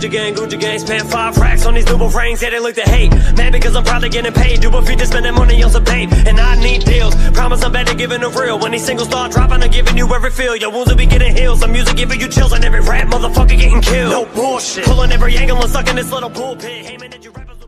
Gucci gang, Gucci gang, spent five racks on these double rings, yeah, they look to hate. Mad because I'm probably getting paid, do a feed to spending money on some babe. And I need deals, promise I'm better giving a real. When these singles start dropping, I'm giving you every feel. Your wounds will be getting healed, some music giving you chills, and every rap motherfucker getting killed. No bullshit, pulling every angle and sucking this little pulpit. Hey man, did you rap?